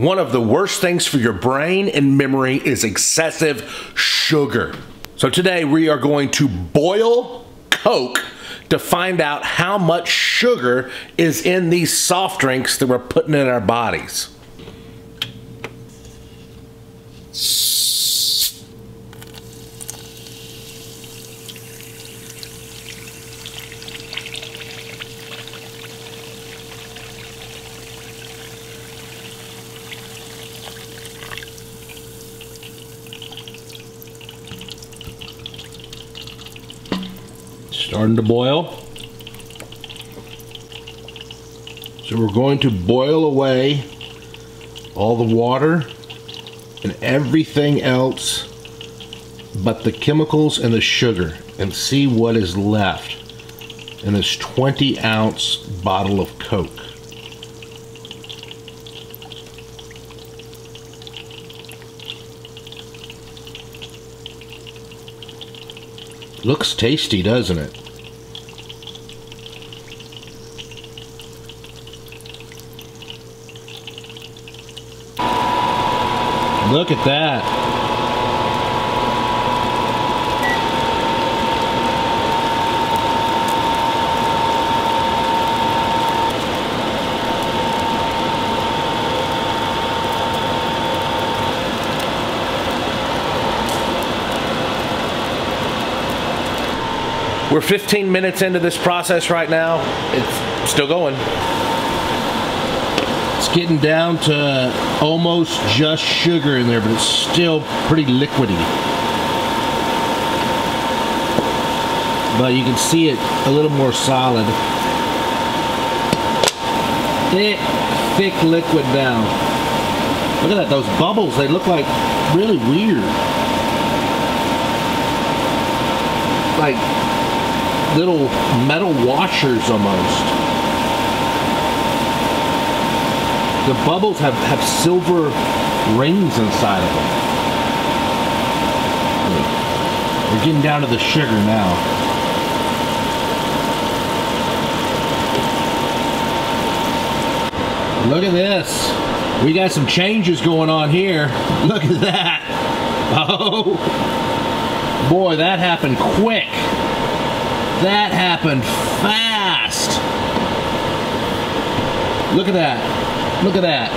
One of the worst things for your brain and memory is excessive sugar. So today we are going to boil Coke to find out how much sugar is in these soft drinks that we're putting in our bodies. Starting to boil. So we're going to boil away all the water and everything else but the chemicals and the sugar and see what is left in this 20 ounce bottle of Coke. Looks tasty, doesn't it? Look at that. We're 15 minutes into this process right now. It's still going. It's getting down to almost just sugar in there, but it's still pretty liquidy. But you can see it a little more solid. Thick, thick liquid now. Look at that, those bubbles, they look like really weird. Like little metal washers almost. The bubbles have, have silver rings inside of them. We're getting down to the sugar now. Look at this. We got some changes going on here. Look at that. Oh, boy, that happened quick. That happened fast. Look at that. Look at that.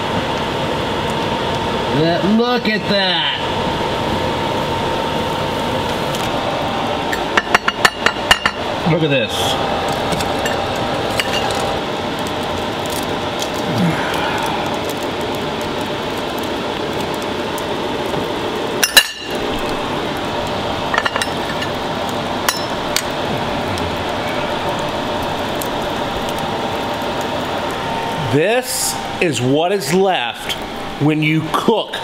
That look at that. Look at this. This is what is left when you cook.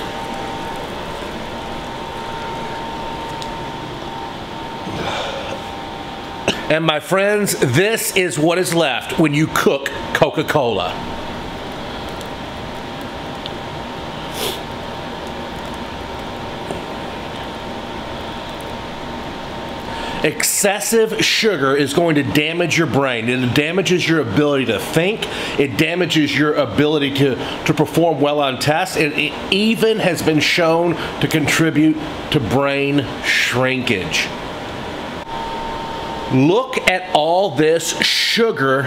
And my friends, this is what is left when you cook Coca-Cola. Excessive sugar is going to damage your brain. It damages your ability to think. It damages your ability to, to perform well on tests. It, it even has been shown to contribute to brain shrinkage. Look at all this sugar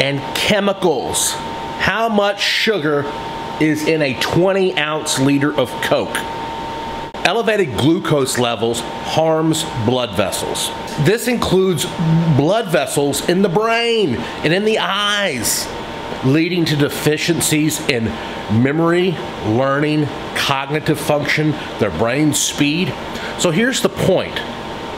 and chemicals. How much sugar is in a 20 ounce liter of Coke? Elevated glucose levels harms blood vessels. This includes blood vessels in the brain and in the eyes, leading to deficiencies in memory, learning, cognitive function, their brain speed. So here's the point.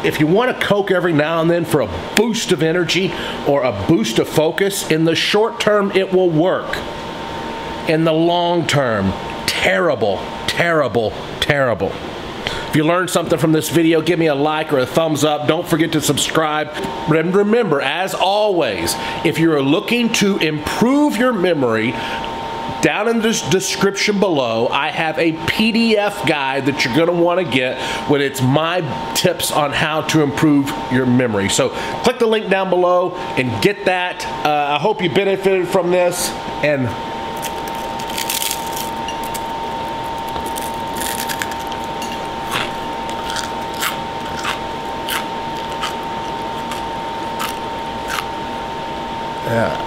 If you want a Coke every now and then for a boost of energy or a boost of focus, in the short term it will work. In the long term, terrible, terrible, terrible. If you learned something from this video, give me a like or a thumbs up. Don't forget to subscribe. And remember, as always, if you're looking to improve your memory, down in the description below, I have a PDF guide that you're going to want to get when it's my tips on how to improve your memory. So click the link down below and get that. Uh, I hope you benefited from this and Yeah.